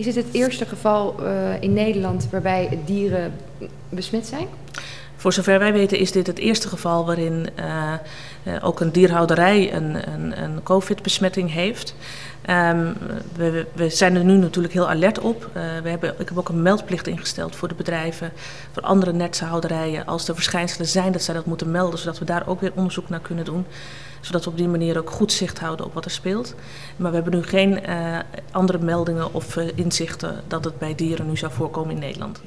Is het het eerste geval uh, in Nederland waarbij dieren besmet zijn? Voor zover wij weten is dit het eerste geval waarin uh, ook een dierhouderij een, een, een COVID-besmetting heeft. Um, we, we, zijn er nu natuurlijk heel alert op. Uh, we hebben, ik heb ook een meldplicht ingesteld voor de bedrijven, voor andere netse houderijen. Als er verschijnselen zijn, dat zij dat moeten melden, zodat we daar ook weer onderzoek naar kunnen doen. Zodat we op die manier ook goed zicht houden op wat er speelt. Maar we hebben nu geen uh, andere meldingen of uh, inzichten dat het bij dieren nu zou voorkomen in Nederland.